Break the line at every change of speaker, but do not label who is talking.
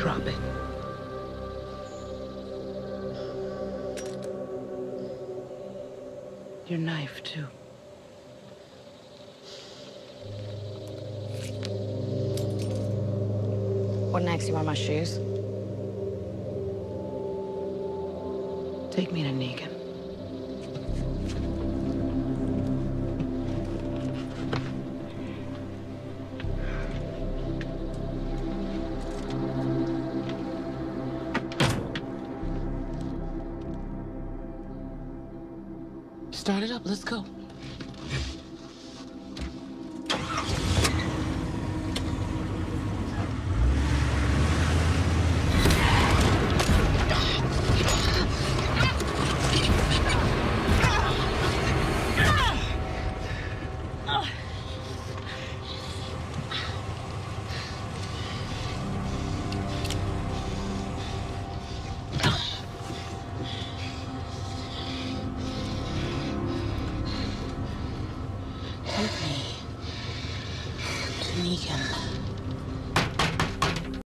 drop it. Your knife, too.
What next? You want my shoes?
Take me to Negan. Start it up. Let's go. Negan.